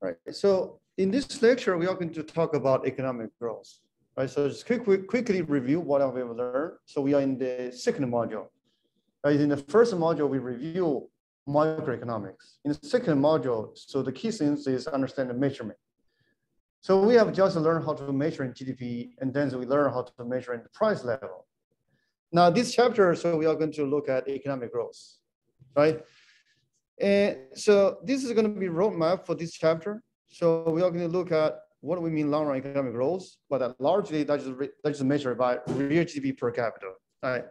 Right. So in this lecture, we are going to talk about economic growth. Right. So just quick, quick, quickly review what we have learned. So we are in the second module. Right. In the first module, we review microeconomics. In the second module, so the key things is understand the measurement. So we have just learned how to measure in GDP, and then we learn how to measure in the price level. Now this chapter, so we are going to look at economic growth, right? And so this is going to be roadmap for this chapter. So we are going to look at what we mean long-run economic growth, but largely that is, that is measured by real GDP per capita, right?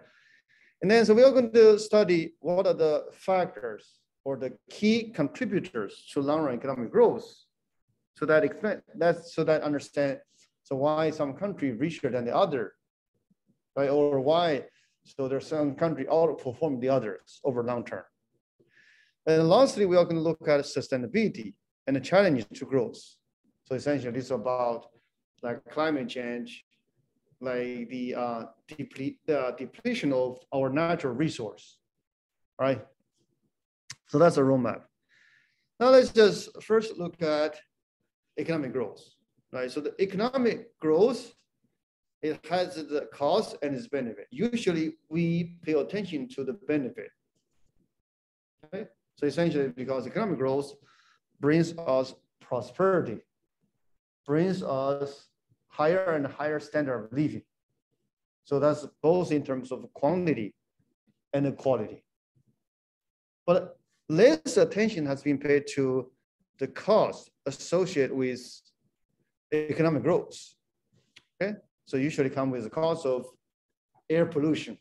And then so we are going to study what are the factors or the key contributors to long-run economic growth. So that explain that's so that understand so why some country richer than the other, right? Or why so there's some country outperform the others over long term. And lastly, we are going to look at sustainability and the challenge to growth. So essentially, it's about like climate change, like the uh, deplete, the depletion of our natural resource, right? So that's a roadmap. Now let's just first look at economic growth, right? So the economic growth, it has the cost and its benefit. Usually we pay attention to the benefit, okay? So essentially because economic growth brings us prosperity, brings us higher and higher standard of living. So that's both in terms of quantity and quality. But less attention has been paid to the cost associated with economic growth. Okay, so usually come with the cost of air pollution.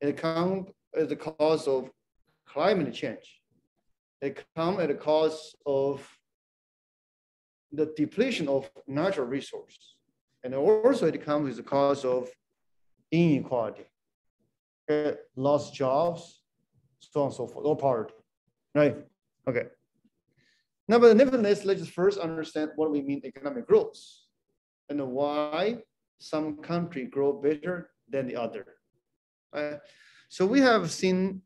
It comes at the cost of climate change. It comes at the cost of the depletion of natural resource. And also it comes with the cost of inequality, okay? lost jobs, so on and so forth, or poverty, right? Okay. Now, but nevertheless, let's first understand what we mean economic growth and why some country grow better than the other. Uh, so we have seen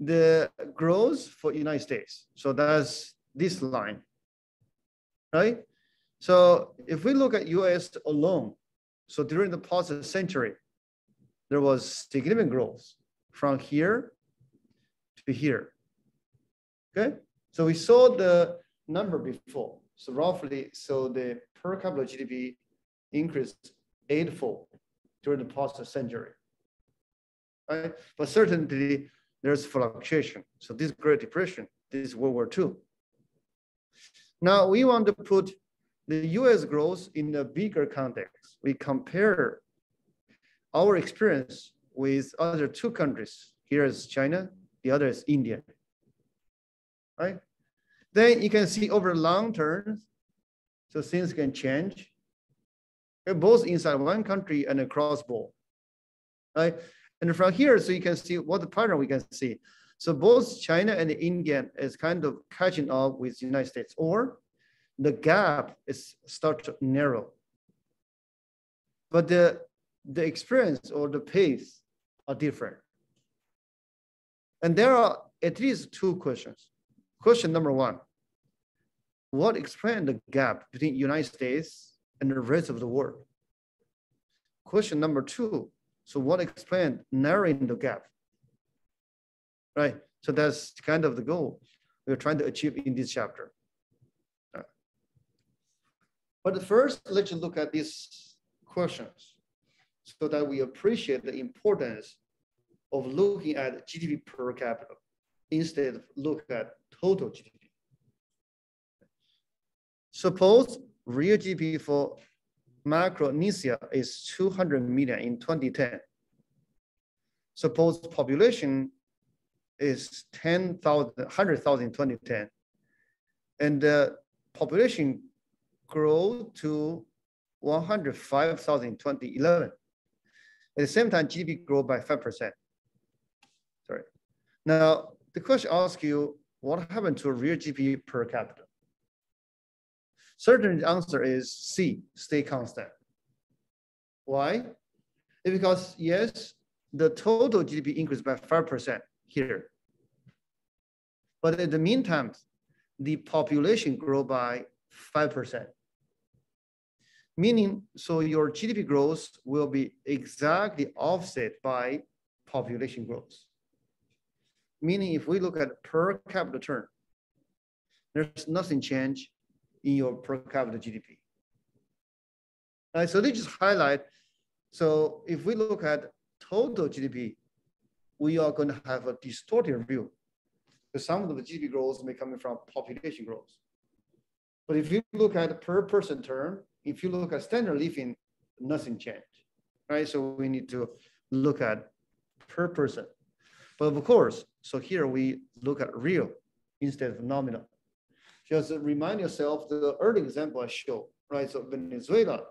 the growth for United States. So that's this line, right? So if we look at US alone, so during the past century, there was significant growth from here to here, okay? So we saw the number before. So roughly, so the per capita GDP increased eightfold during the past century. Right? But certainly there's fluctuation. So this Great Depression, this World War II. Now we want to put the US growth in a bigger context. We compare our experience with other two countries. Here is China, the other is India right? Then you can see over long term, so things can change, both inside one country and across board, right? And from here, so you can see what the pattern we can see. So both China and India is kind of catching up with the United States, or the gap is start to narrow. But the, the experience or the pace are different. And there are at least two questions. Question number one, what explains the gap between United States and the rest of the world? Question number two, so what explains narrowing the gap? Right, so that's kind of the goal we're trying to achieve in this chapter. But first, let's look at these questions so that we appreciate the importance of looking at GDP per capita instead of look at total GDP. Suppose real GDP for Micronesia is 200 million in 2010. Suppose population is 10,000, 100,000 in 2010. And the population grow to 105,000 in 2011. At the same time, GDP grow by 5%. Sorry. Now, the question asks you, what happened to real GDP per capita? Certainly the answer is C, stay constant. Why? Because yes, the total GDP increased by 5% here. But in the meantime, the population grow by 5%. Meaning, so your GDP growth will be exactly offset by population growth. Meaning if we look at per capita term, there's nothing change in your per capita GDP. Right, so they just highlight, so if we look at total GDP, we are going to have a distorted view. Because some of the GDP growth may come from population growth. But if you look at per person term, if you look at standard living, nothing changed, right? So we need to look at per person. But of course, so here we look at real instead of nominal. Just remind yourself the early example I showed, right? So Venezuela,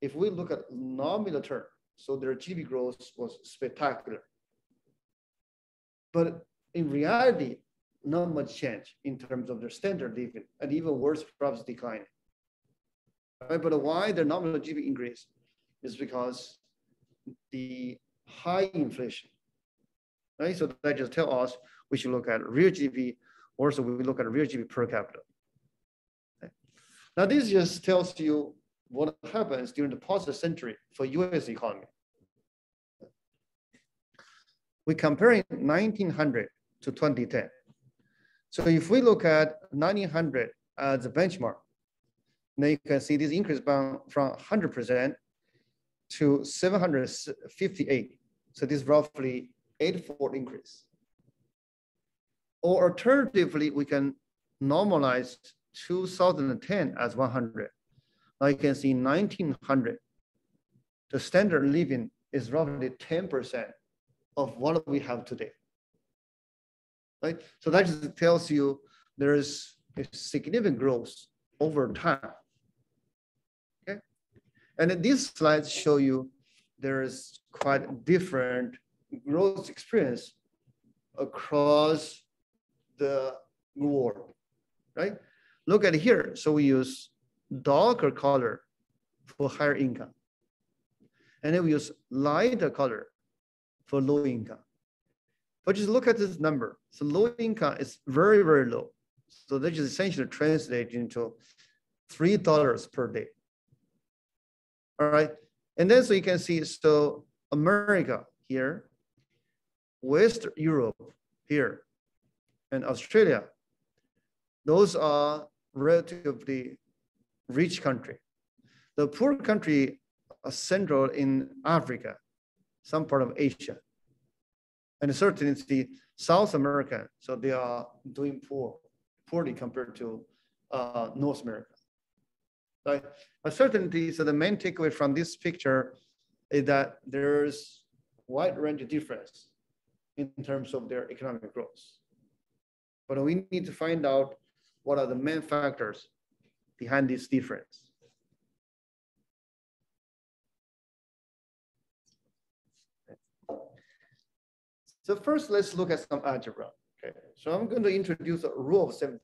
if we look at nominal term, so their GDP growth was spectacular. But in reality, not much change in terms of their standard living, and even worse, perhaps declining. Right? But why their nominal GDP increase is because the high inflation. Right? So that just tell us we should look at real GDP, also we look at real GDP per capita. Okay. Now this just tells you what happens during the past century for US economy. We comparing 1900 to 2010. So if we look at 1900 as a benchmark, now you can see this increase bound from 100% to 758. So this roughly eightfold increase. Or alternatively, we can normalize 2010 as 100. Now you can see 1900, the standard living is roughly 10% of what we have today. Right? So that just tells you there is a significant growth over time. Okay. And these slides show you there is quite different growth experience across the world, right? Look at it here. So we use darker color for higher income. And then we use lighter color for low income. But just look at this number. So low income is very, very low. So that is essentially translate into $3 per day. All right. And then so you can see, so America here, West Europe here, and Australia, those are relatively rich country. The poor country are central in Africa, some part of Asia. And certainly South America, so they are doing poor, poorly compared to uh, North America. Right? But certainly, so the main takeaway from this picture is that there's wide range of difference in terms of their economic growth. But we need to find out what are the main factors behind this difference. So first, let's look at some algebra. Okay, so I'm going to introduce a rule of 70.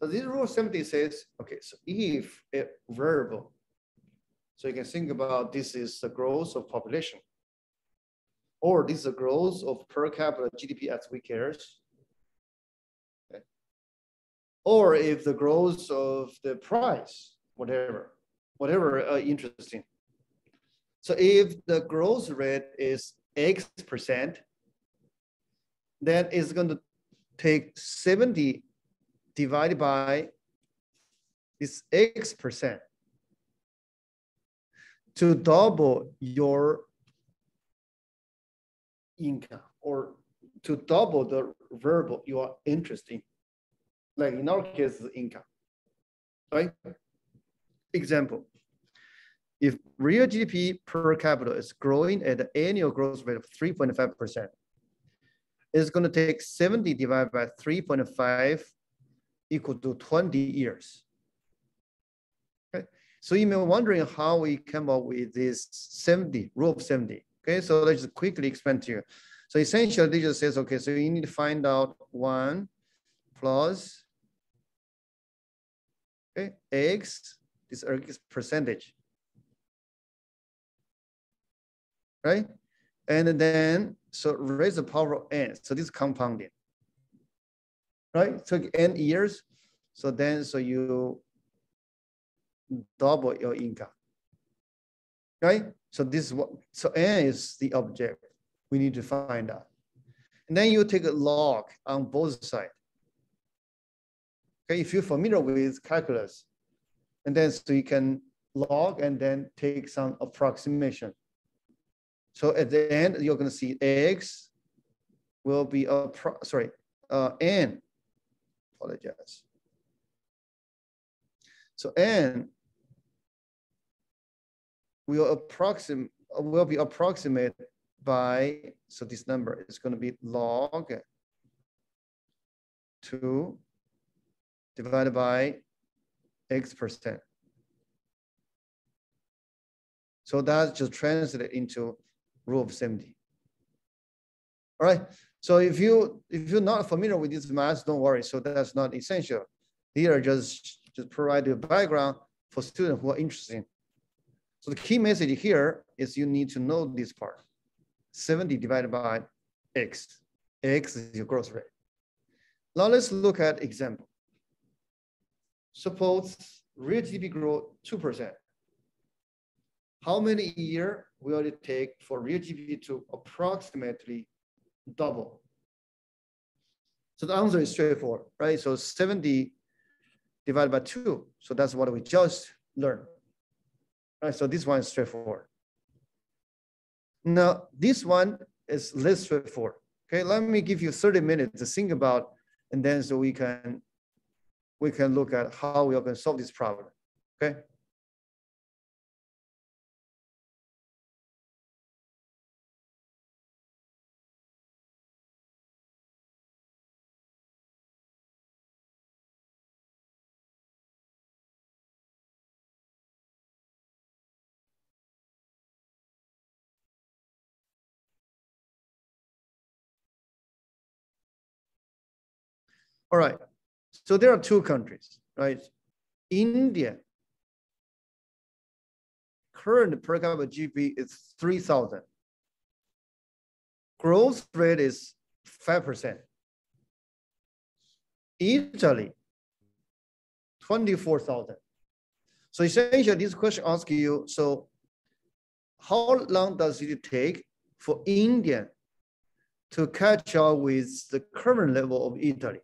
So this rule of 70 says, okay, so if a variable, so you can think about this is the growth of population, or this is the growth of per capita GDP as we cares. Or if the growth of the price, whatever, whatever uh, interesting. So if the growth rate is X percent, then it's going to take 70 divided by this X percent to double your income or to double the variable you are interested in. Like in our case, income, right? Example, if real GDP per capita is growing at an annual growth rate of 3.5%, it's going to take 70 divided by 3.5 equal to 20 years. Okay, so you may be wondering how we came up with this 70, rule of 70. Okay, so let's quickly explain to you. So essentially, this just says, okay, so you need to find out one plus okay, x, this x percentage right? And then, so raise the power of n. So this is compounding. right? So n years. So then, so you double your income, right? So this is what, so n is the object we need to find out. And then you take a log on both sides. Okay, if you're familiar with calculus, and then so you can log and then take some approximation. So at the end, you're going to see x will be a sorry, uh, n. Apologize. So n will approximate will be approximate by so this number is going to be log two divided by x percent. So that just translated into rule of 70. All right. So if you if you're not familiar with this math, don't worry. So that's not essential. Here just just provide a background for students who are interested. So the key message here is you need to know this part. 70 divided by x. x is your growth rate. Now let's look at example. Suppose real GDP grow 2%. How many year will it take for real GDP to approximately double? So the answer is straightforward, right? So 70 divided by two. So that's what we just learned. Right, so this one is straightforward. Now, this one is less straightforward. Okay, let me give you 30 minutes to think about, and then so we can we can look at how we are going to solve this problem. Okay. All right. So there are two countries, right? India, current per capita GDP is 3,000. Growth rate is 5%. Italy, 24,000. So essentially this question asks you, so how long does it take for India to catch up with the current level of Italy?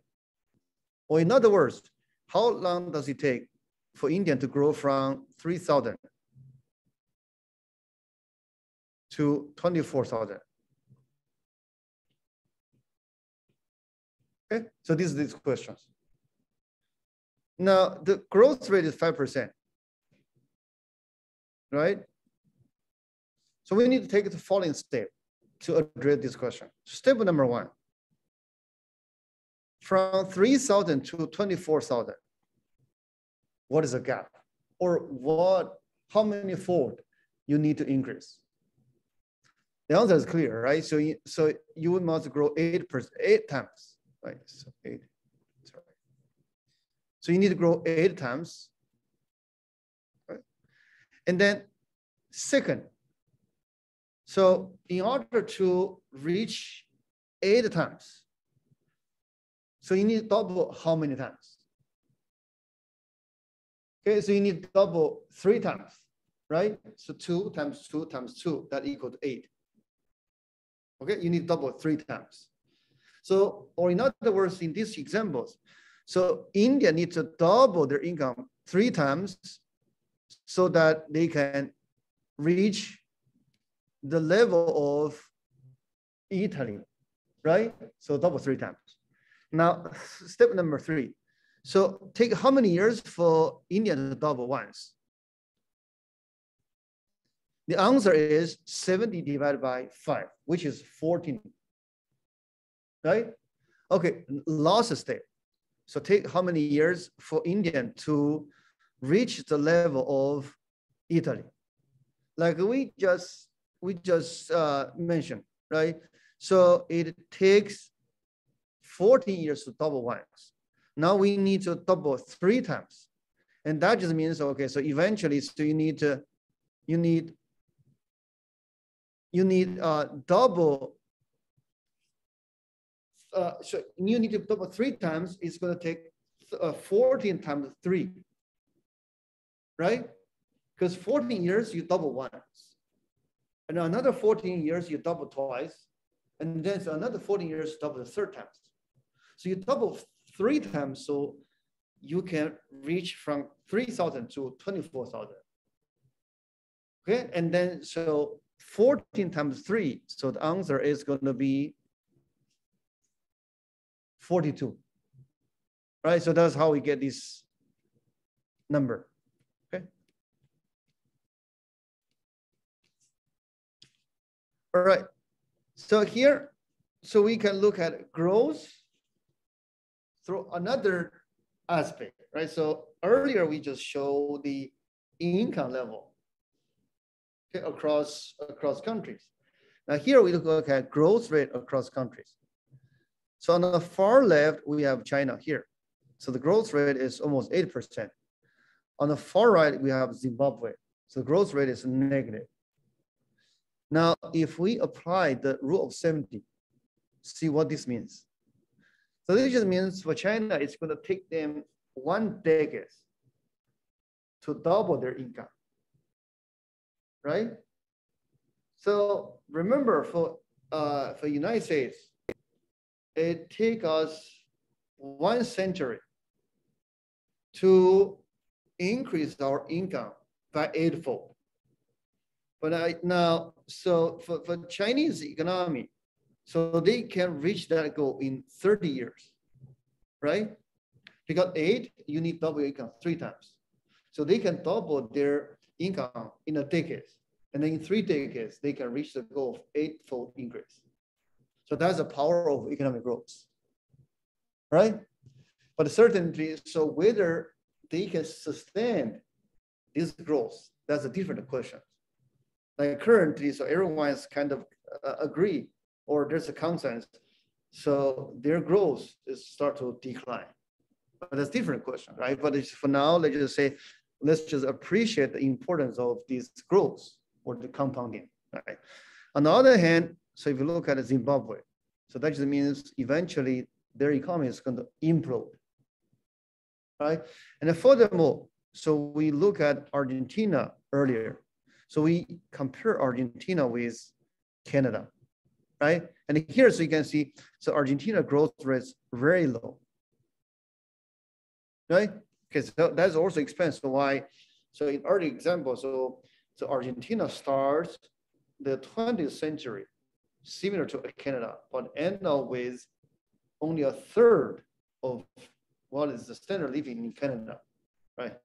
Or in other words, how long does it take for India to grow from 3,000 to 24,000? Okay, so these are these questions. Now, the growth rate is 5%, right? So we need to take the following step to address this question. Step number one, from 3,000 to 24,000, what is the gap? Or what, how many fold you need to increase? The answer is clear, right? So, you, so you must grow eight, eight times, right? So eight, sorry. So you need to grow eight times, right? And then second, so in order to reach eight times, so you need double how many times? Okay, so you need double three times, right? So two times two times two, that equals eight. Okay, you need double three times. So, or in other words, in these examples, so India needs to double their income three times so that they can reach the level of Italy, right? So double three times. Now, step number three. So take how many years for India to double once? The answer is 70 divided by 5, which is 14. Right? Okay, last step. So take how many years for India to reach the level of Italy? Like we just we just uh, mentioned, right? So it takes 14 years to double once. Now we need to double three times. And that just means, okay, so eventually so you need to, you need, you need uh, double uh, so you need to double three times, it's gonna take uh, 14 times three, right? Because 14 years, you double once. And another 14 years, you double twice. And then another 14 years, double the third time. So you double three times, so you can reach from 3,000 to 24,000. Okay, and then so 14 times three, so the answer is going to be 42. Right, so that's how we get this number. Okay. All right, so here, so we can look at growth through another aspect, right? So earlier we just showed the income level okay, across, across countries. Now here we look at growth rate across countries. So on the far left, we have China here. So the growth rate is almost 8%. On the far right, we have Zimbabwe. So the growth rate is negative. Now, if we apply the rule of 70, see what this means. So this just means for China, it's going to take them one decade to double their income, right? So remember for uh, for United States, it take us one century to increase our income by eightfold. But I, now, so for, for Chinese economy, so they can reach that goal in 30 years, right? Because eight, you need double income three times. So they can double their income in a decade. And then in three decades, they can reach the goal of eightfold increase. So that's the power of economic growth, right? But certainly, so whether they can sustain this growth, that's a different question. Like currently, so everyone's kind of uh, agree or there's a consensus. So their growth is start to decline. But that's different question, right? But for now, let's just say, let's just appreciate the importance of these growth or the compounding, right? On the other hand, so if you look at Zimbabwe, so that just means eventually their economy is going to implode, right? And furthermore, so we look at Argentina earlier. So we compare Argentina with Canada, right? And here, so you can see, so Argentina growth rate is very low, right? Because so that's also explains why. So in early example, so so Argentina starts the 20th century, similar to Canada, but end up with only a third of what is the standard living in Canada, right?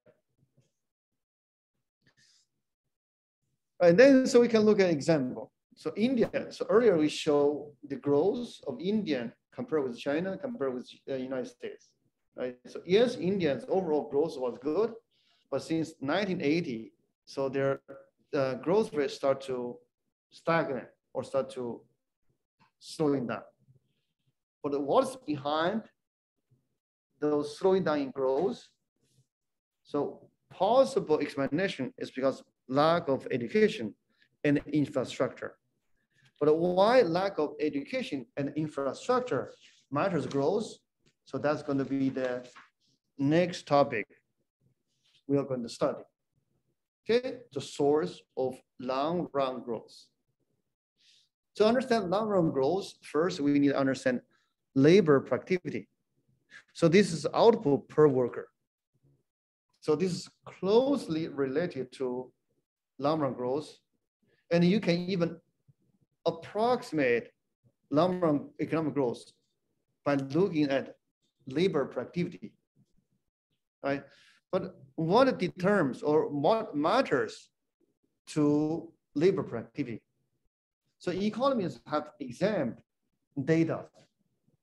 And then so we can look at example. So India, so earlier we show the growth of India compared with China, compared with the United States, right? So yes, India's overall growth was good, but since 1980, so their uh, growth rate start to stagnate or start to slowing down. But what's behind those slowing down in growth? So possible explanation is because lack of education and infrastructure. But why lack of education and infrastructure matters growth? So that's going to be the next topic we are going to study. Okay, the source of long run growth. To understand long run growth, first we need to understand labor productivity. So this is output per worker. So this is closely related to long run growth. And you can even approximate long run economic growth by looking at labor productivity, right? But what determines or what matters to labor productivity? So economists have examined data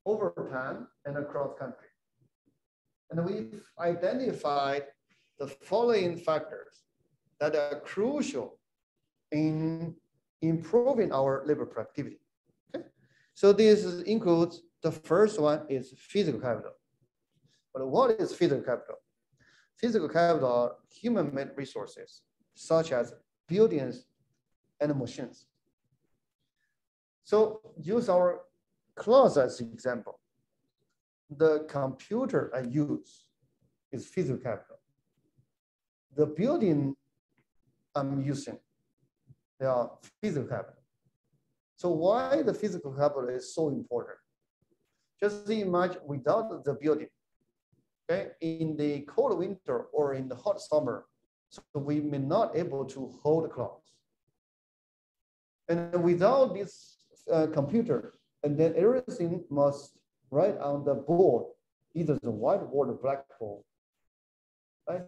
over time and across country. And we've identified the following factors that are crucial in improving our labor productivity. Okay? So this includes the first one is physical capital. But what is physical capital? Physical capital are human-made resources, such as buildings and machines. So use our class as example, the computer I use is physical capital. The building I'm using, they are physical capital. So why the physical capital is so important? Just imagine without the building, okay, in the cold winter or in the hot summer, so we may not able to hold the class. And without this uh, computer, and then everything must write on the board, either the whiteboard or blackboard, right?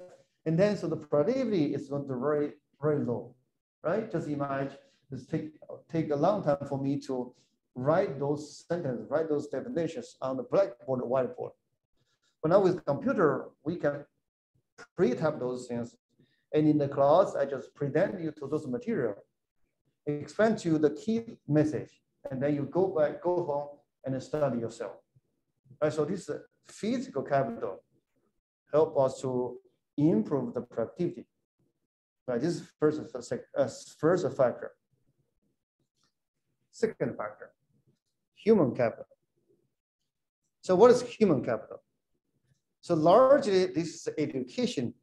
And then so the productivity is going to very, very low, right? Just imagine this take, take a long time for me to write those sentences, write those definitions on the blackboard or whiteboard. But now with computer, we can pre-type those things. And in the class, I just present you to those material, explain to you the key message, and then you go back, go home and study yourself. Right, so this physical capital help us to improve the productivity. Right, this is first, uh, first factor. Second factor, human capital. So what is human capital? So largely this is education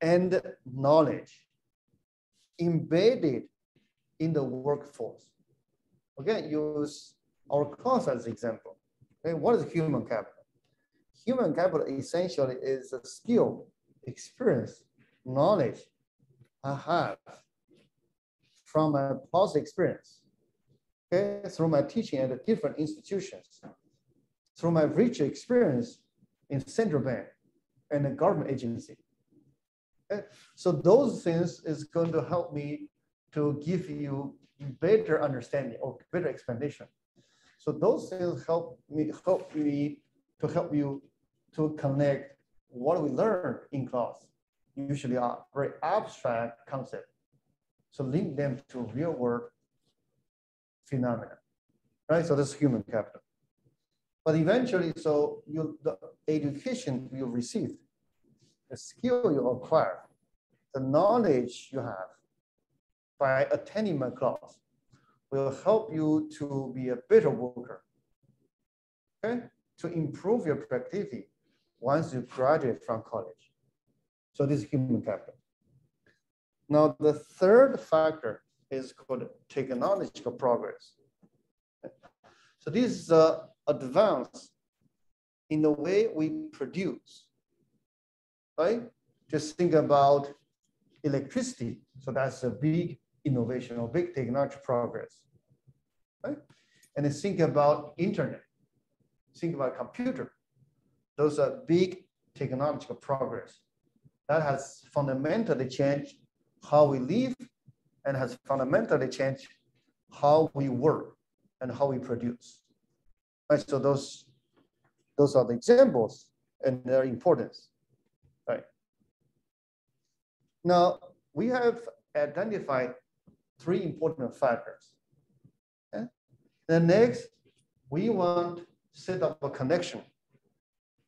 and knowledge embedded in the workforce. Again, use our class as example. Okay, what is human capital? Human capital essentially is a skill, experience, knowledge I have from a past experience, okay, through my teaching at different institutions, through my rich experience in central bank and a government agency. Okay? So those things is going to help me to give you better understanding or better explanation. So those things help me help me to help you to connect what we learn in class, usually are very abstract concept. So link them to real world phenomena, right? So that's human capital. But eventually, so you the education you receive, the skill you acquire, the knowledge you have, by attending my class will help you to be a better worker, okay? To improve your productivity once you graduate from college. So this is human capital. Now, the third factor is called technological progress. So this is uh, the advance in the way we produce, right? Just think about electricity. So that's a big innovation or big technology progress, right? And then think about internet, think about computer. Those are big technological progress that has fundamentally changed how we live and has fundamentally changed how we work and how we produce. Right, so those, those are the examples and their importance, right? Now, we have identified three important factors. Okay? Then next, we want set up a connection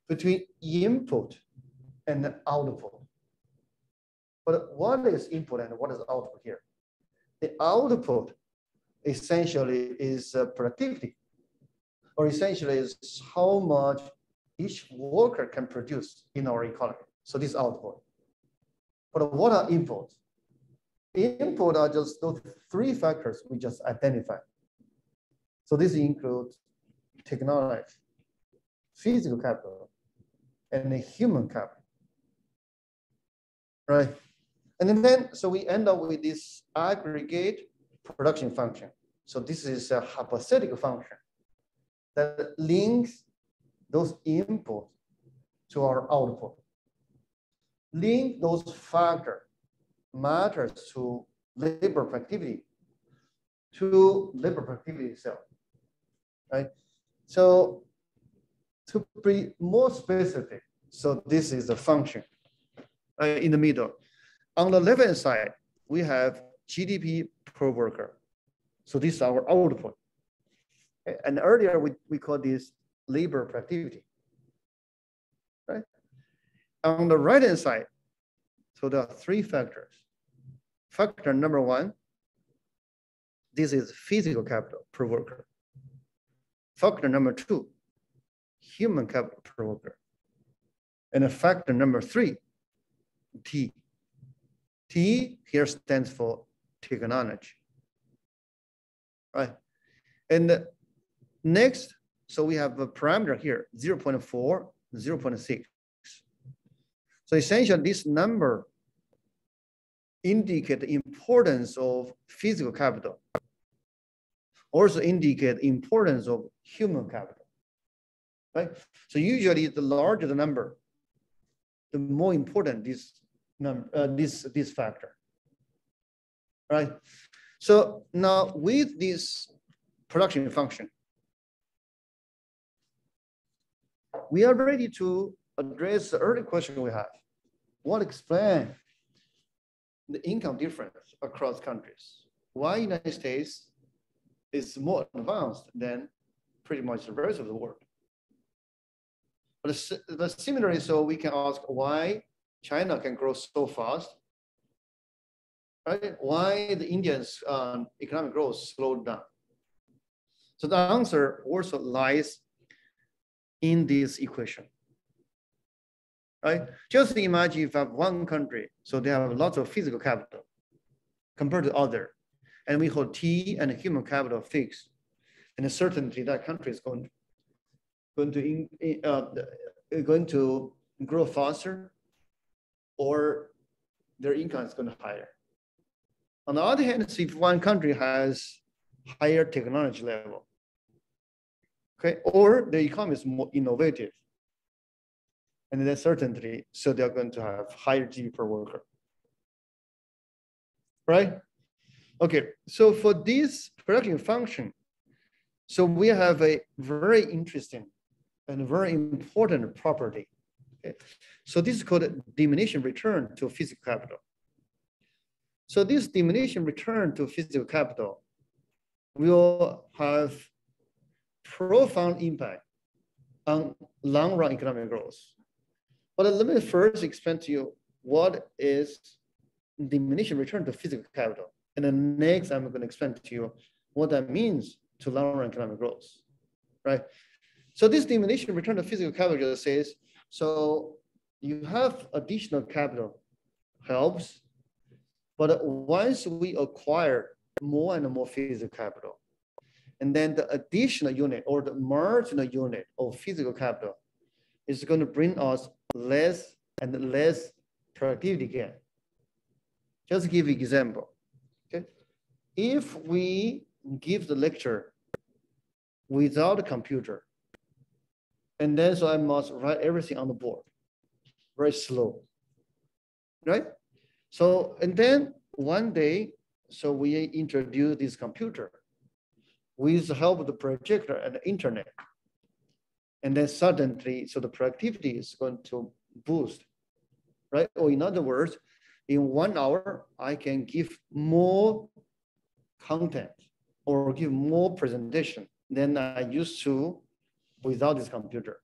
between input and output. But what is input and what is output here? The output essentially is uh, productivity, or essentially is how much each worker can produce in our economy. So this output. But what are inputs? Input are just those three factors we just identified. So this includes technology, physical capital, and the human capital. Right. And then, so we end up with this aggregate production function. So this is a hypothetical function that links those inputs to our output. Link those factor matters to labor productivity to labor productivity itself, right? So to be more specific, so this is a function uh, in the middle. On the left-hand side, we have GDP per worker. So this is our output. And earlier we, we call this labor productivity, right? On the right-hand side, so there are three factors. Factor number one, this is physical capital per worker. factor number two, human capital per worker. And a factor number three, T. T here stands for technology. Right. And next, so we have a parameter here, 0 0.4, 0 0.6. So essentially this number indicate the importance of physical capital, also indicate the importance of human capital, right? So usually the larger the number, the more important this number, uh, this, this factor, right? So now with this production function, we are ready to address the early question we have. What explain the income difference across countries? Why United States is more advanced than pretty much the rest of the world? But, but similarly, so we can ask why China can grow so fast, right? Why the Indians' um, economic growth slowed down? So the answer also lies in this equation right? Just imagine if I have one country, so they have lots of physical capital compared to other, and we hold T and human capital fixed, and certainly that country is going, going to in, uh, going to grow faster, or their income is going to higher. On the other hand, if one country has higher technology level, okay, or the economy is more innovative, and then certainly, so they're going to have higher GDP per worker. Right? Okay, so for this production function, so we have a very interesting and very important property. Okay? So this is called diminishing return to physical capital. So this diminishing return to physical capital will have profound impact on long run economic growth. But let me first explain to you what is diminishing return to physical capital. And then next, I'm going to explain to you what that means to long-run economic growth, right? So this diminishing return to physical capital says, so you have additional capital helps, but once we acquire more and more physical capital, and then the additional unit or the marginal unit of physical capital is going to bring us less and less productivity gain. Just give example, okay? If we give the lecture without a computer, and then so I must write everything on the board, very slow, right? So, and then one day, so we introduce this computer with the help of the projector and the internet. And then suddenly, so the productivity is going to boost, right? Or in other words, in one hour, I can give more content or give more presentation than I used to without this computer.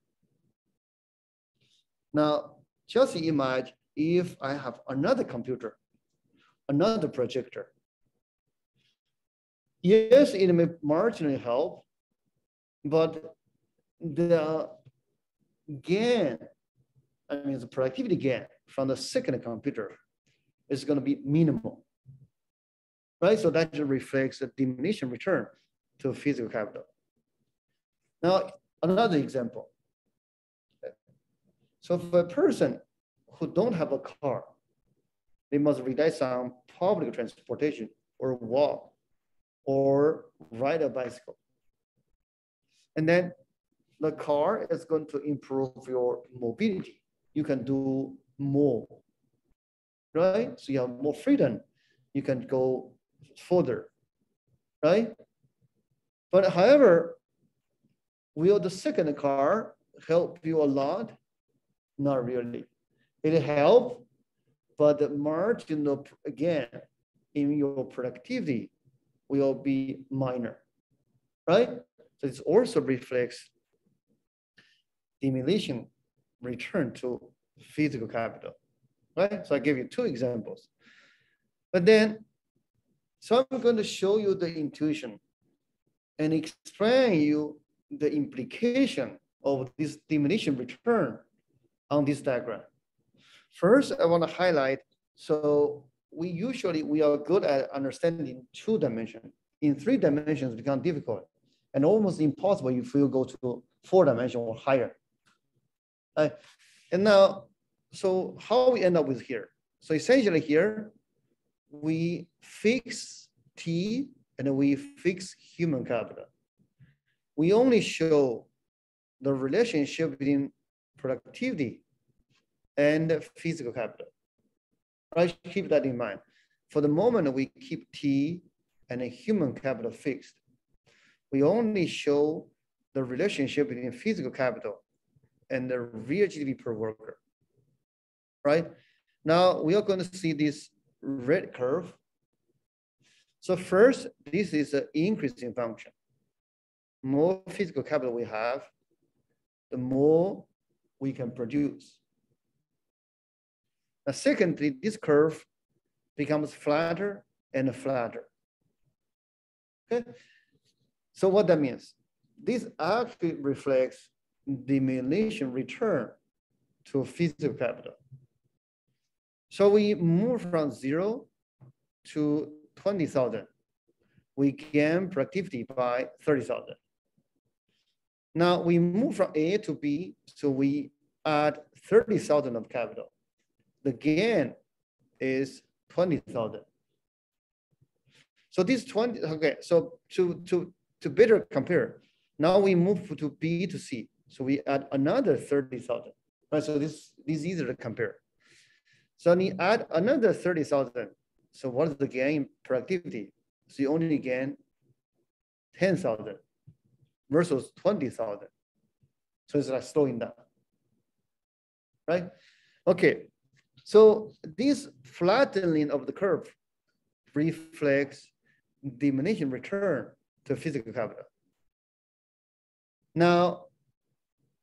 Now, just imagine if I have another computer, another projector. Yes, it may marginally help, but the gain, I mean, the productivity gain from the second computer is going to be minimal, right? So that just reflects the diminishing return to physical capital. Now, another example. So for a person who don't have a car, they must rely on public transportation or walk or ride a bicycle. And then the car is going to improve your mobility. You can do more, right? So you have more freedom. You can go further, right? But however, will the second car help you a lot? Not really. It help, but the margin of, again, in your productivity will be minor, right? So it also reflects diminishing return to physical capital, right? So I give you two examples. But then, so I'm going to show you the intuition and explain you the implication of this diminishing return on this diagram. First, I want to highlight, so we usually, we are good at understanding two dimensions. In three dimensions become difficult and almost impossible if you go to four dimension or higher. Uh, and now, so how we end up with here? So essentially here, we fix T and we fix human capital. We only show the relationship between productivity and physical capital. Right, keep that in mind. For the moment, we keep T and human capital fixed. We only show the relationship between physical capital and the real GDP per worker, right? Now we are going to see this red curve. So first, this is an increasing function. More physical capital we have, the more we can produce. Now, secondly, this curve becomes flatter and flatter. Okay, so what that means? This actually reflects diminishing return to physical capital. So we move from zero to 20,000. We gain productivity by 30,000. Now we move from A to B, so we add 30,000 of capital. The gain is 20,000. So this 20, okay, so to, to, to better compare, now we move to B to C. So we add another 30,000, right? So this, this is easier to compare. So you add another 30,000. So what is the gain productivity? So you only gain 10,000 versus 20,000. So it's like slowing down, right? Okay, so this flattening of the curve reflects diminishing return to physical capital. Now,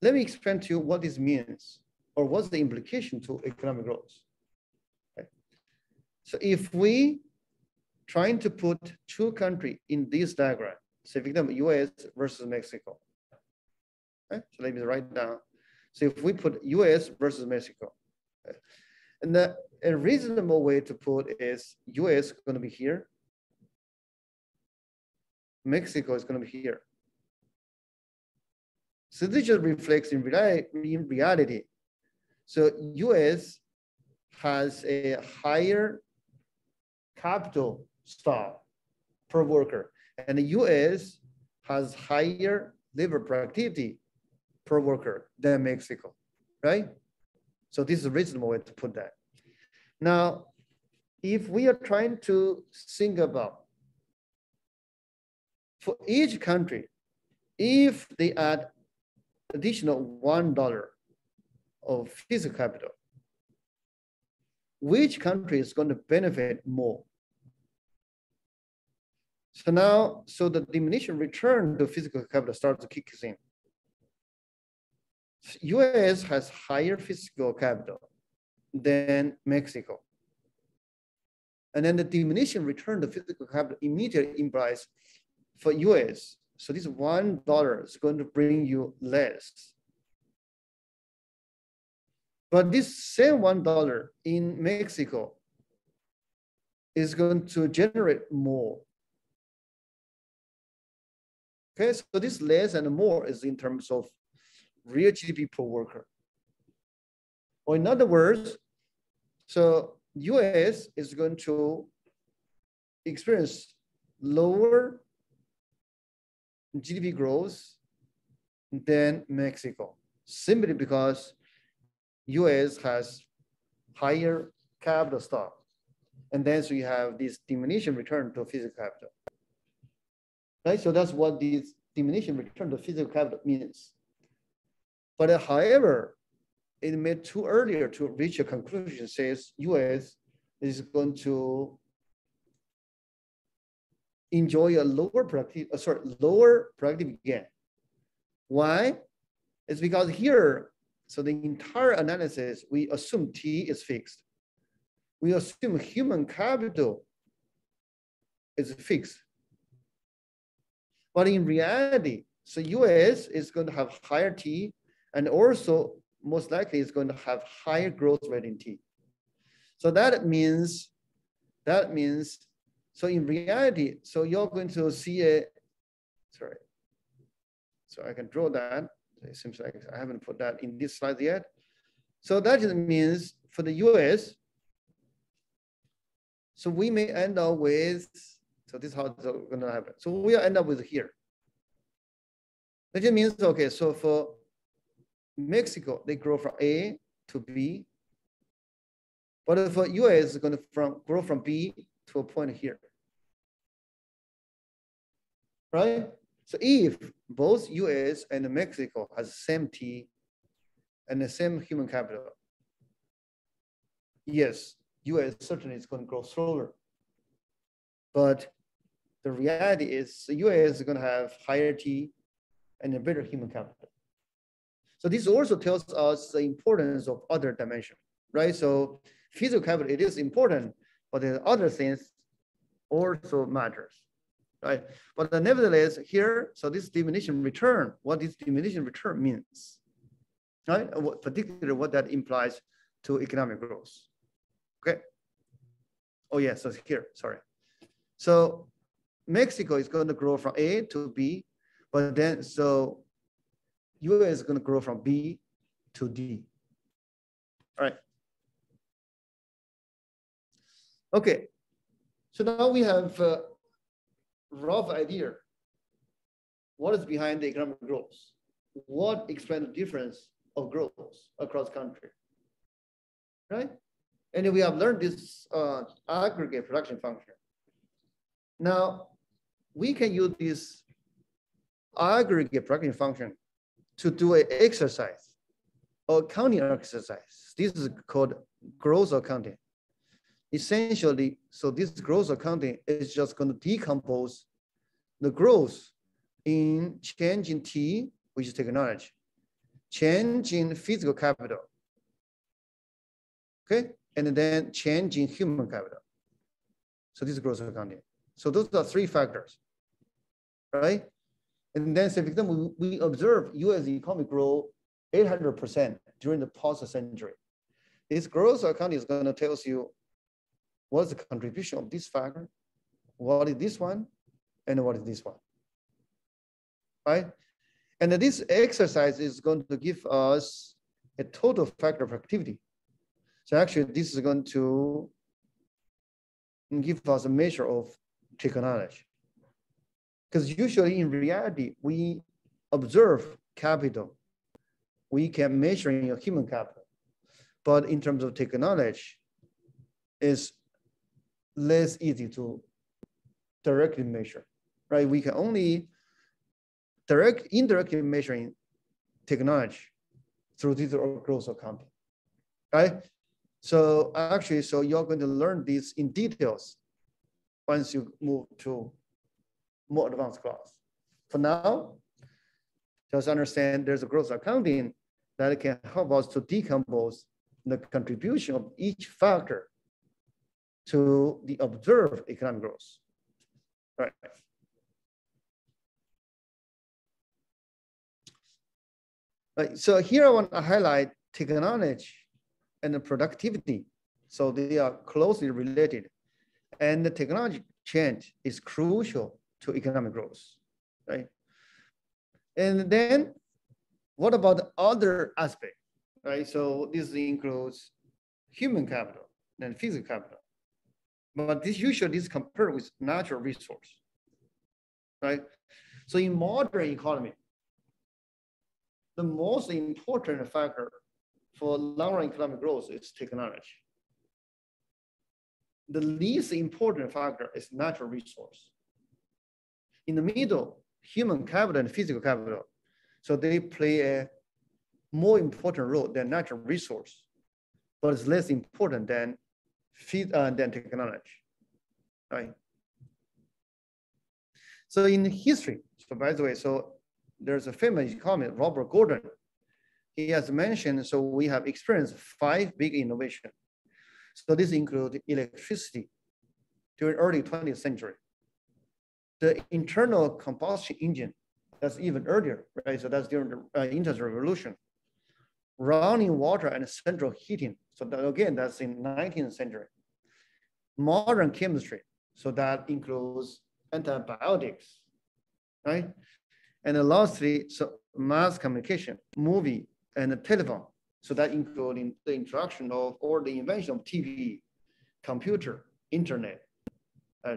let me explain to you what this means or what's the implication to economic growth. So if we trying to put two countries in this diagram, say for example, US versus Mexico. So let me write down. So if we put US versus Mexico, okay. and the, a reasonable way to put is US going to be here, Mexico is going to be here. So this just reflects in, in reality. So US has a higher capital stock per worker, and the US has higher labor productivity per worker than Mexico, right? So this is a reasonable way to put that. Now, if we are trying to think about for each country, if they add additional $1 of physical capital, which country is going to benefit more? So now, so the diminishing return to physical capital starts to kick in. US has higher physical capital than Mexico. And then the diminishing return to physical capital immediately implies for US so this one dollar is going to bring you less. But this same one dollar in Mexico is going to generate more. Okay, so this less and more is in terms of real GDP per worker. Or in other words, so US is going to experience lower GDP growth than Mexico, simply because US has higher capital stock. And then so you have this diminishing return to physical capital. Right, so that's what this diminishing return to physical capital means. But uh, however, it made too earlier to reach a conclusion says US is going to enjoy a lower productive, uh, sorry, lower productive gain. Why? It's because here, so the entire analysis, we assume T is fixed. We assume human capital is fixed. But in reality, so US is going to have higher T and also most likely is going to have higher growth rate in T. So that means, that means, so in reality, so you're going to see a, sorry. So I can draw that. It seems like I haven't put that in this slide yet. So that means for the US, so we may end up with, so this is how it's going to happen. So we end up with here. That just means, okay, so for Mexico, they grow from A to B. But for US, it's going to from, grow from B to a point here. Right? So if both US and Mexico has same T and the same human capital, yes, US certainly is going to grow slower. But the reality is the US is going to have higher T and a better human capital. So this also tells us the importance of other dimension, right? So physical capital, it is important, but the other things also matters, right? But nevertheless, here, so this diminution return, what this diminution return means, right? Particularly what that implies to economic growth. Okay. Oh yeah, so here, sorry. So Mexico is going to grow from A to B, but then so US is going to grow from B to D. All right. Okay, so now we have a rough idea. What is behind the economic growth? What explains the difference of growth across country, right? And we have learned this uh, aggregate production function. Now, we can use this aggregate production function to do an exercise or counting exercise. This is called growth accounting. Essentially, so this growth accounting is just going to decompose the growth in change in T, which is technology, change in physical capital, okay? And then change in human capital. So this is growth accounting. So those are three factors, right? And then, say, for example, we observe US economy grow 800% during the past century. This growth account is going to tell you what's the contribution of this factor, what is this one, and what is this one, right? And this exercise is going to give us a total factor productivity. So actually, this is going to give us a measure of technology. Because usually in reality, we observe capital. We can measure in human capital. But in terms of technology, it's less easy to directly measure, right? We can only direct, indirectly measuring technology through this growth accounting, right? So actually, so you're going to learn this in details once you move to more advanced class. For now, just understand there's a growth accounting that can help us to decompose the contribution of each factor to the observed economic growth. Right. Right. So here I want to highlight technology and the productivity. So they are closely related. And the technology change is crucial to economic growth, right? And then what about the other aspect, right? So this includes human capital and physical capital. But this usually is compared with natural resource, right? So in modern economy, the most important factor for long-run economic growth is technology. The least important factor is natural resource. In the middle, human capital and physical capital. So they play a more important role than natural resource, but it's less important than, uh, than technology, right? So in history, so by the way, so there's a famous economist, Robert Gordon. He has mentioned, so we have experienced five big innovations. So this includes electricity during early 20th century the internal combustion engine That's even earlier, right? So that's during the uh, Industrial Revolution. Running water and central heating. So that, again, that's in 19th century. Modern chemistry. So that includes antibiotics, right? And lastly, so mass communication, movie and telephone. So that including the introduction of or the invention of TV, computer, internet. Uh,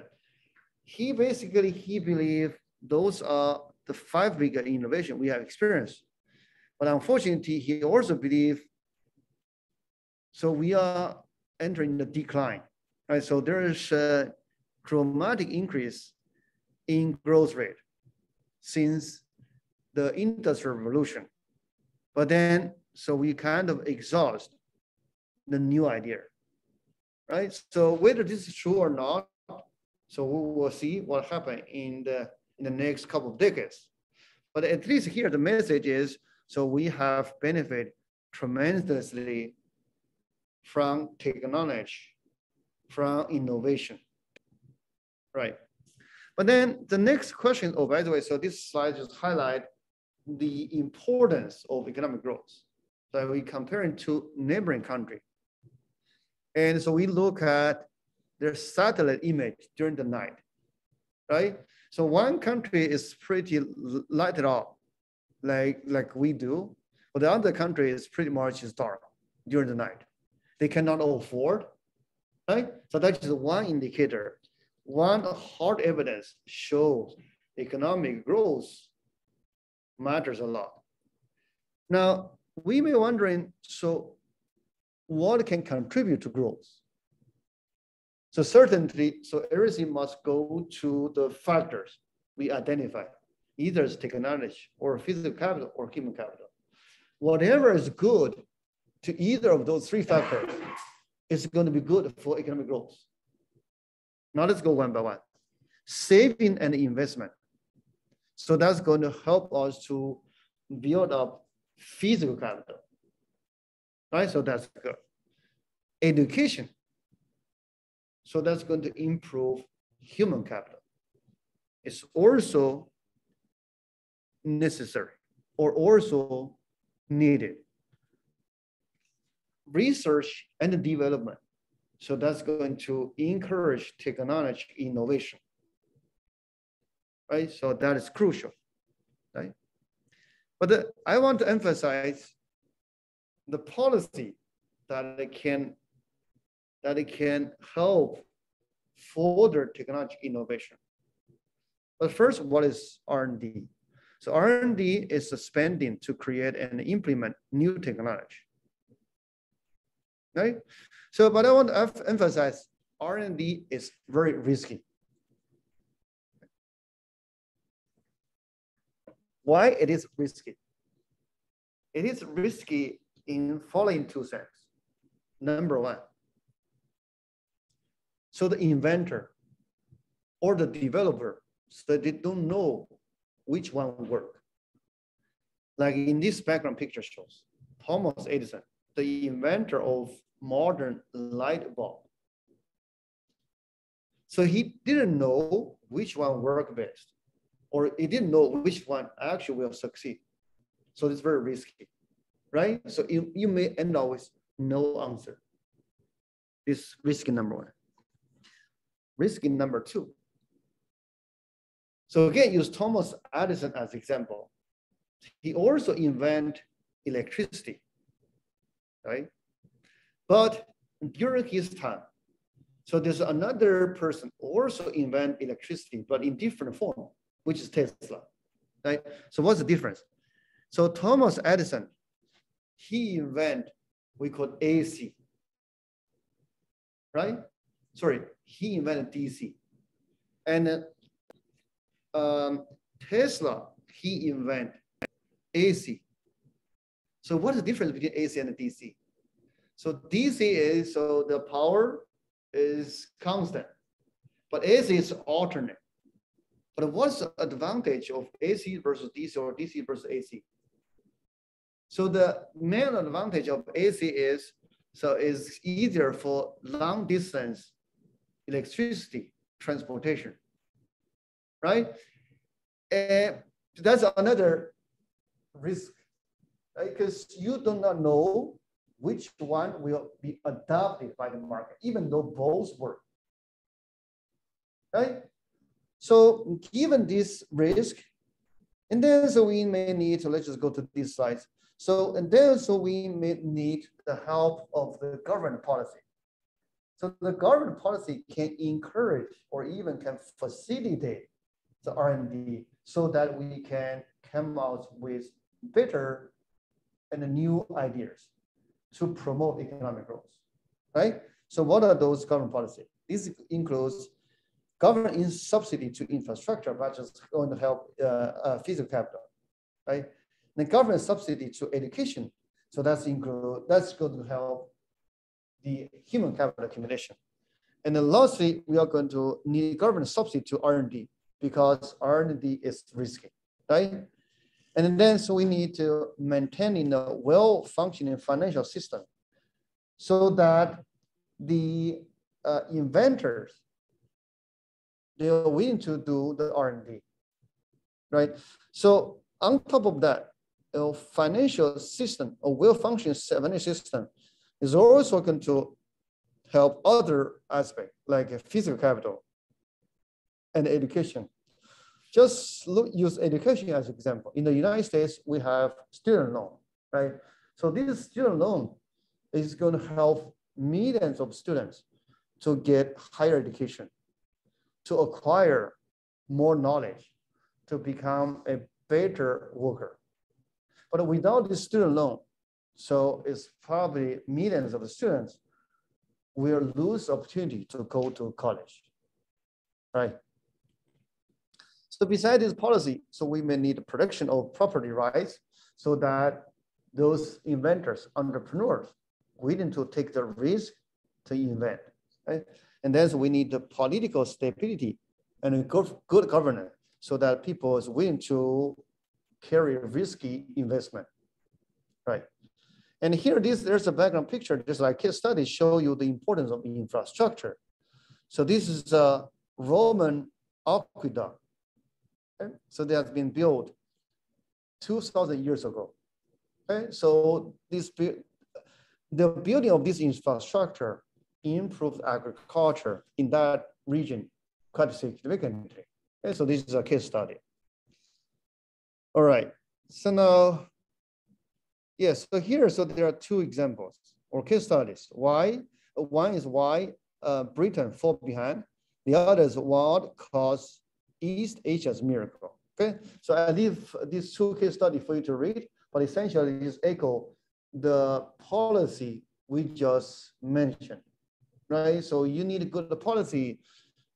he basically, he believed those are the five big innovation we have experienced. But unfortunately, he also believed, so we are entering the decline, right? So there is a dramatic increase in growth rate since the industrial revolution. But then, so we kind of exhaust the new idea, right? So whether this is true or not, so we will see what happened in the, in the next couple of decades. But at least here, the message is, so we have benefit tremendously from technology, from innovation, right? But then the next question, oh, by the way, so this slide just highlight the importance of economic growth. So we compare it to neighboring country. And so we look at their satellite image during the night, right? So one country is pretty lighted up, like, like we do, but the other country is pretty much dark during the night. They cannot afford, right? So that is one indicator. One hard evidence shows economic growth matters a lot. Now, we may be wondering, so what can contribute to growth? So certainly, so everything must go to the factors we identify, either as technology or physical capital or human capital. Whatever is good to either of those three factors is going to be good for economic growth. Now let's go one by one. Saving and investment. So that's going to help us to build up physical capital. Right? So that's good. Education so that's going to improve human capital. It's also necessary or also needed. Research and development. So that's going to encourage technology innovation. Right? So that is crucial. Right? But I want to emphasize the policy that it can that it can help further technology innovation. But first, what is R&D? So R&D is the spending to create and implement new technology. Right? So, but I want to emphasize R&D is very risky. Why it is risky? It is risky in following two sense. Number one, so the inventor or the developer, so they don't know which one will work. Like in this background picture shows, Thomas Edison, the inventor of modern light bulb. So he didn't know which one worked best, or he didn't know which one actually will succeed. So it's very risky, right? So you, you may end up with no answer. This risky number one risky number two. So again, use Thomas Edison as example. He also invent electricity, right? But during his time, so there's another person also invent electricity, but in different form, which is Tesla, right? So what's the difference? So Thomas Edison, he invent we call AC, right? Sorry, he invented DC. And um, Tesla, he invent AC. So what is the difference between AC and DC? So DC is, so the power is constant, but AC is alternate. But what's the advantage of AC versus DC or DC versus AC? So the main advantage of AC is, so it's easier for long distance electricity transportation, right? And that's another risk, right? Because you do not know which one will be adopted by the market, even though both work, right? So given this risk, and then so we may need, so let's just go to this slide. So, and then so we may need the help of the government policy. So the government policy can encourage or even can facilitate the R&D so that we can come out with better and new ideas to promote economic growth, right? So what are those government policies? This includes government subsidy to infrastructure, but just going to help uh, uh, physical capital, right? The government subsidy to education, so that's include that's going to help the human capital accumulation. And then lastly, we are going to need government subsidy to R&D because R&D is risky, right? And then so we need to maintain a well-functioning financial system so that the uh, inventors, they are willing to do the R&D, right? So on top of that, a financial system, a well-functioning financial system is also going to help other aspects like physical capital and education just look, use education as an example. In the United States, we have student loan, right? So this student loan is going to help millions of students to get higher education, to acquire more knowledge, to become a better worker. But without this student loan, so it's probably millions of students will lose opportunity to go to college, right? So besides this policy, so we may need protection of property rights so that those inventors, entrepreneurs, willing to take the risk to invent, right? And then we need the political stability and good, good governance so that people is willing to carry risky investment, right? And here, this there's a background picture, just like case studies show you the importance of infrastructure. So this is a Roman aqueduct Okay? So they have been built 2,000 years ago. Okay? So this the building of this infrastructure improved agriculture in that region quite significantly. Okay? So this is a case study. All right. So now, yes. So here, so there are two examples or case studies. Why? One is why uh, Britain fall behind. The other is what caused East Asia's miracle. Okay, so I leave these two case studies for you to read, but essentially this echo the policy we just mentioned, right? So you need a good policy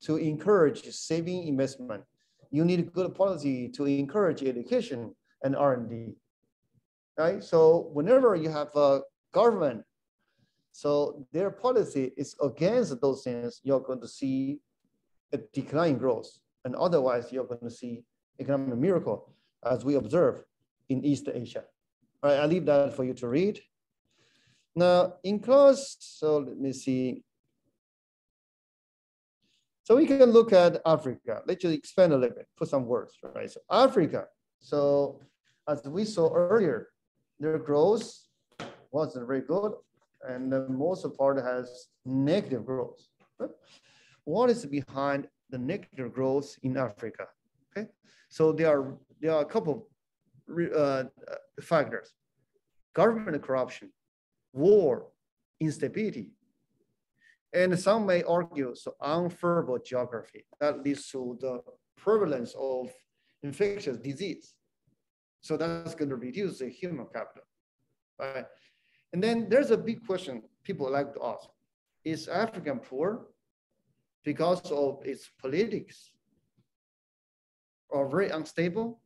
to encourage saving investment. You need a good policy to encourage education and R&D, right? So whenever you have a government, so their policy is against those things, you're going to see a decline growth. And otherwise, you're going to see economic miracle as we observe in East Asia. All right, I leave that for you to read. Now, in class, so let me see. So we can look at Africa. Let's just expand a little bit, put some words, right? So Africa. So as we saw earlier, their growth wasn't very good, and the most part has negative growth. What is behind the negative growth in Africa. Okay, so there are there are a couple uh, factors: government corruption, war, instability, and some may argue so unfavorable geography that leads to the prevalence of infectious disease. So that's going to reduce the human capital, right? And then there's a big question people like to ask: Is African poor? because of its politics or very unstable,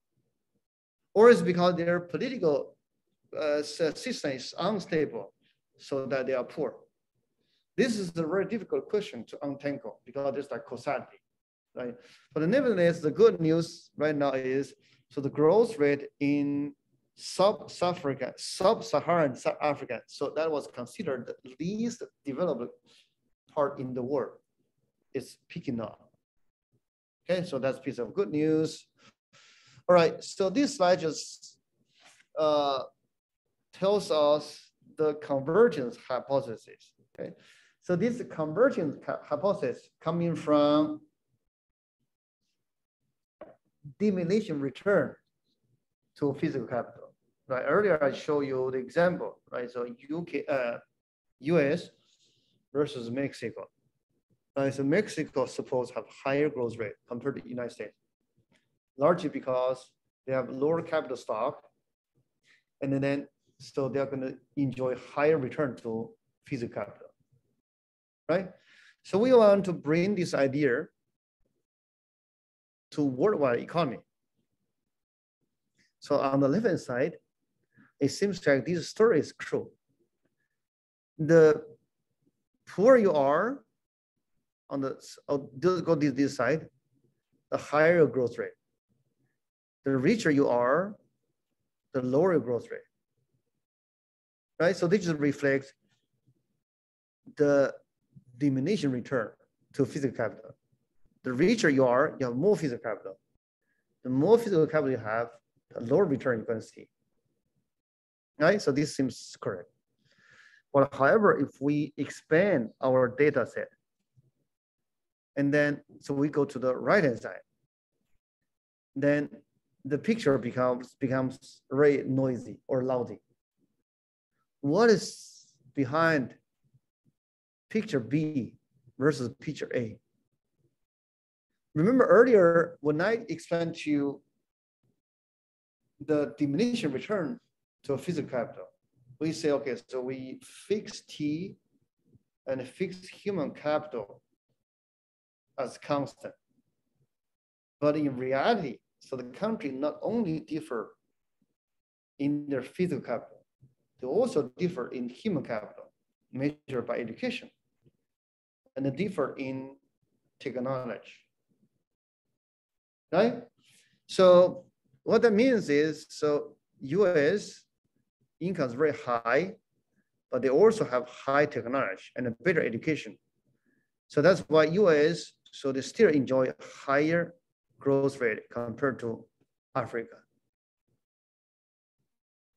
or is because their political uh, system is unstable so that they are poor? This is a very difficult question to untangle because it's like causality, right? But nevertheless, the good news right now is, so the growth rate in sub-Saharan sub-Saharan Africa, so that was considered the least developed part in the world is picking up. Okay, so that's piece of good news. All right, so this slide just uh, tells us the convergence hypothesis. Okay, so this convergence hypothesis coming from diminution return to physical capital. Right, earlier I showed you the example, right? So UK, uh, US versus Mexico. Right, so Mexico suppose have higher growth rate compared to the United States, largely because they have lower capital stock, and then so they're going to enjoy higher return to physical capital, right? So we want to bring this idea to worldwide economy. So on the left-hand side, it seems like this story is true. The poorer you are on the, oh, go this, this side, the higher your growth rate. The richer you are, the lower your growth rate. Right? So this just reflects the diminishing return to physical capital. The richer you are, you have more physical capital. The more physical capital you have, the lower return you're going to see. Right? So this seems correct. But however, if we expand our data set, and then so we go to the right hand side, then the picture becomes becomes very noisy or loudy. What is behind picture B versus picture A? Remember earlier when I explained to you the diminishing return to a physical capital, we say, okay, so we fix T and fix human capital as constant. But in reality, so the country not only differ in their physical capital, they also differ in human capital measured by education, and differ in technology, right? So what that means is, so US income is very high, but they also have high technology and a better education. So that's why US, so they still enjoy a higher growth rate compared to Africa.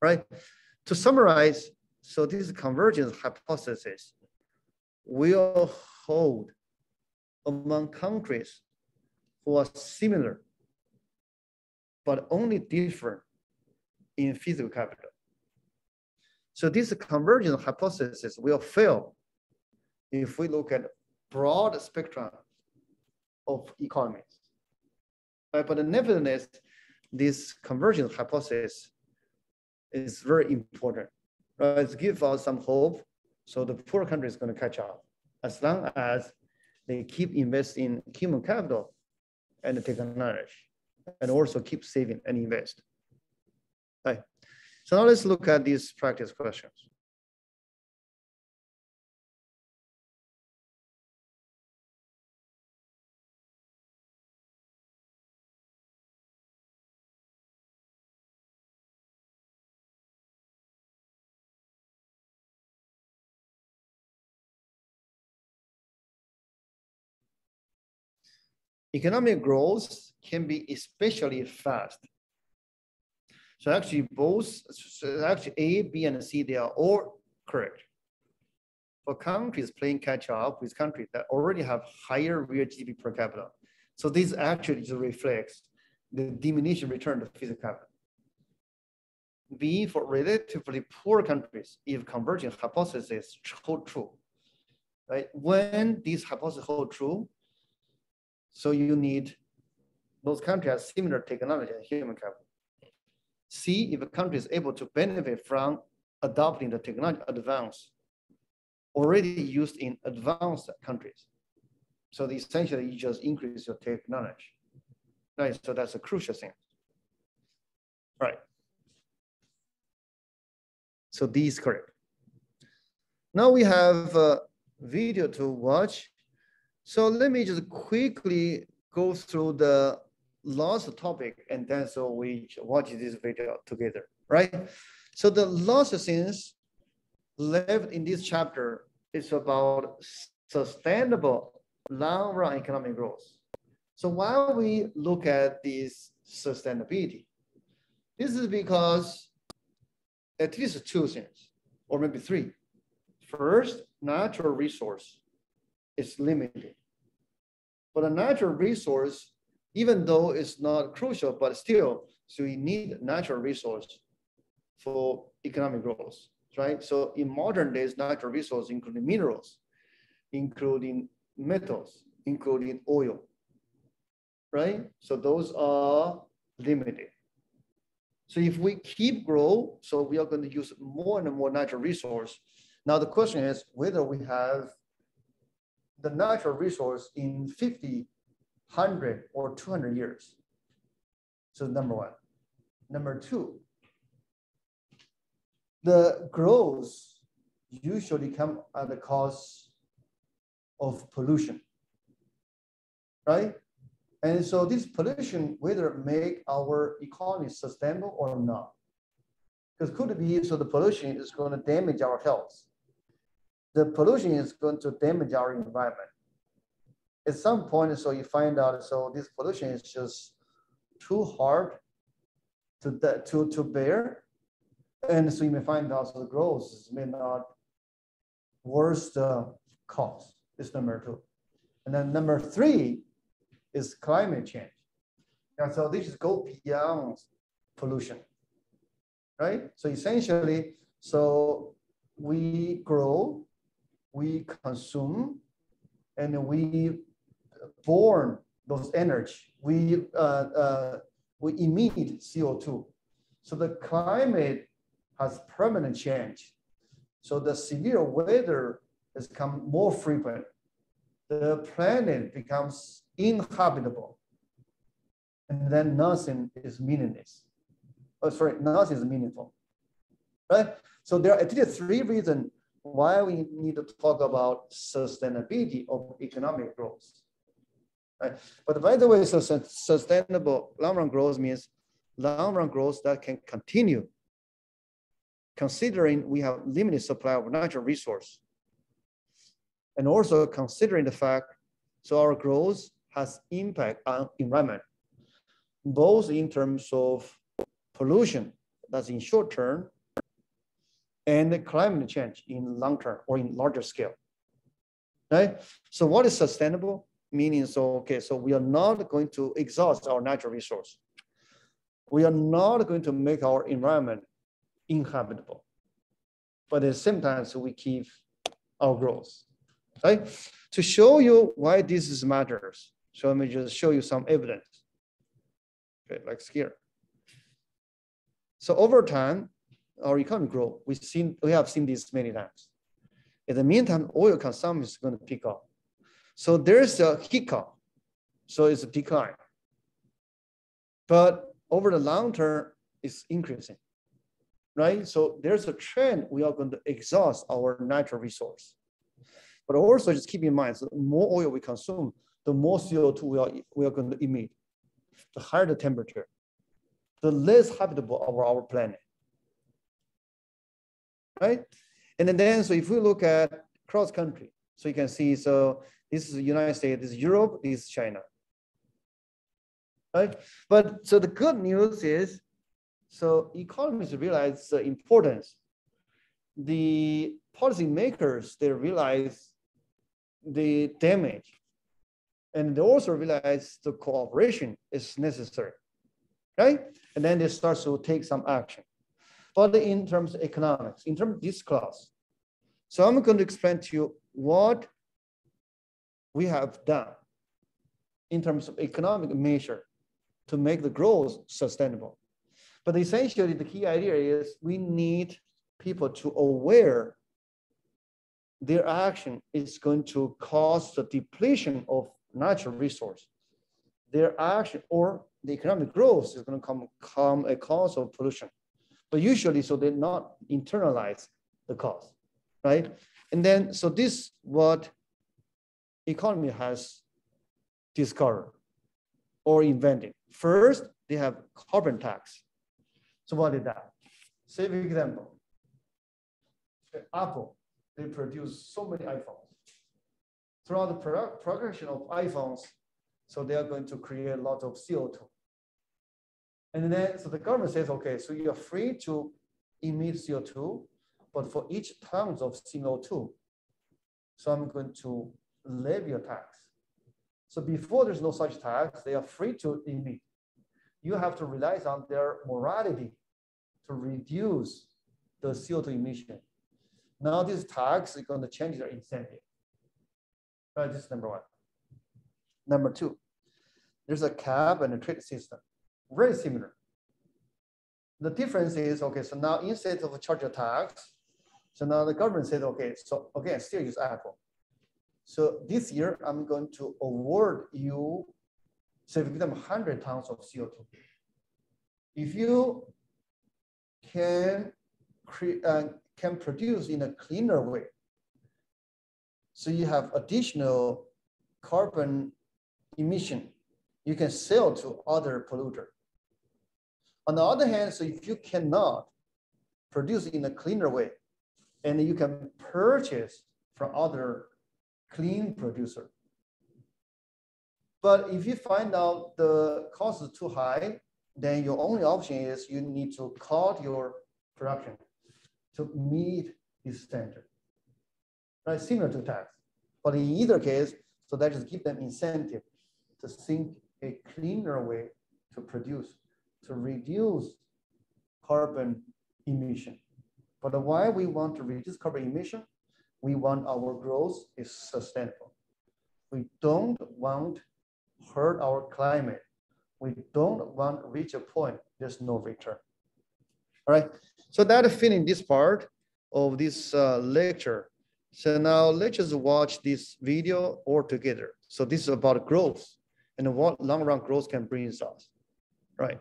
Right? To summarize, so this convergence hypothesis will hold among countries who are similar, but only different in physical capital. So this convergence hypothesis will fail if we look at broad spectrum of economies. But nevertheless, this convergence hypothesis is very important. Right? It gives us some hope. So the poor country is going to catch up as long as they keep investing human capital and technology, and also keep saving and invest. Right. So now let's look at these practice questions. Economic growth can be especially fast so actually both, so actually A, B, and C, they are all correct. For countries playing catch up with countries that already have higher real GDP per capita. So this actually just reflects the diminishing return to physical capital. B, for relatively poor countries, if converging hypothesis hold true, right? When these hypotheses hold true, so you need those countries have similar technology and human capital see if a country is able to benefit from adopting the technology advance already used in advanced countries. So essentially you just increase your technology. Right, so that's a crucial thing. Right. So D is correct. Now we have a video to watch. So let me just quickly go through the last topic, and then so we watch this video together, right? So the last things left in this chapter is about sustainable long-run economic growth. So why we look at this sustainability, this is because at least two things, or maybe three. First, natural resource is limited. But a natural resource, even though it's not crucial, but still, so we need natural resource for economic growth, right? So in modern days, natural resources, including minerals, including metals, including oil, right? So those are limited. So if we keep grow, so we are going to use more and more natural resource. Now the question is whether we have the natural resource in 50, 100, or 200 years. So number one. Number two, the growth usually come at the cost of pollution, right? And so this pollution, whether make our economy sustainable or not, because could be so the pollution is going to damage our health. The pollution is going to damage our environment. At some point, so you find out, so this pollution is just too hard to, to, to bear. And so you may find out so the growth may not worth the cost. Is number two. And then number three is climate change. And so this is go beyond pollution, right? So essentially, so we grow, we consume, and we burn those energy. We uh, uh, we emit CO2. So the climate has permanent change. So the severe weather has become more frequent. The planet becomes inhabitable. And then nothing is meaningless. Oh, sorry, nothing is meaningful. Right? So there are at least three reasons why we need to talk about sustainability of economic growth. Right? But by the way, so sustainable long-run growth means long-run growth that can continue, considering we have limited supply of natural resource, and also considering the fact so our growth has impact on environment, both in terms of pollution, that's in short term, and climate change in long term or in larger scale. Right? So what is sustainable? meaning so, okay, so we are not going to exhaust our natural resource. We are not going to make our environment inhabitable. But at the same time, so we keep our growth, right? To show you why this is matters, so let me just show you some evidence. Okay, like here. So over time, our economy grow. We've seen, we have seen this many times. In the meantime, oil consumption is going to pick up. So there's a hiccup. So it's a decline. But over the long term, it's increasing, right? So there's a trend we are going to exhaust our natural resource. But also just keep in mind, so the more oil we consume, the more CO2 we are, we are going to emit. The higher the temperature, the less habitable our, our planet, right? And then, so if we look at cross country, so you can see, so this is the United States, this is Europe, this is China. Right? But so the good news is, so economists realize the importance. The policymakers, they realize the damage. And they also realize the cooperation is necessary, right? And then they start to take some action. But in terms of economics, in terms of this class, so I'm going to explain to you what we have done in terms of economic measure to make the growth sustainable. But essentially the key idea is we need people to aware their action is going to cause the depletion of natural resource. Their action or the economic growth is going to come, come a cause of pollution. But usually, so they not internalize the cost, right? And then, so this what economy has discovered or invented. First, they have carbon tax. So what is that? Say for example, Apple, they produce so many iPhones. Throughout the production of iPhones, So they are going to create a lot of CO2. And then, so the government says, okay, so you're free to emit CO2, but for each tons of CO2, so I'm going to levy a tax. So before there's no such tax, they are free to emit. You have to rely on their morality to reduce the CO2 emission. Now this tax is going to change their incentive. Right, this is number one. Number two, there's a cap and a trade system, very similar. The difference is, okay, so now instead of charge a tax, so now the government said, okay, so again, still use Apple. So this year, I'm going to award you, so if you give them 100 tons of CO2. If you can, uh, can produce in a cleaner way, so you have additional carbon emission, you can sell to other polluter. On the other hand, so if you cannot produce in a cleaner way, and you can purchase from other clean producer. But if you find out the cost is too high, then your only option is you need to cut your production to meet this standard. Right, similar to tax. But in either case, so that just give them incentive to think a cleaner way to produce, to reduce carbon emission. But why we want to reduce carbon emission? we want our growth is sustainable. We don't want hurt our climate. We don't want reach a point, there's no return. All right, so that finished this part of this uh, lecture. So now let's just watch this video all together. So this is about growth and what long run growth can bring us, right?